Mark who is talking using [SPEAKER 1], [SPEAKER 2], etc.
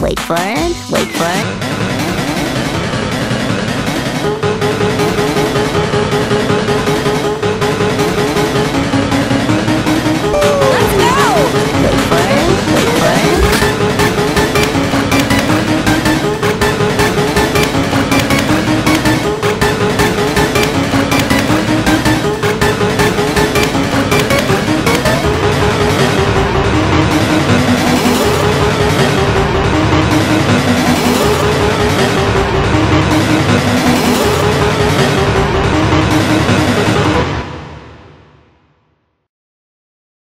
[SPEAKER 1] Wait for it, wait for it.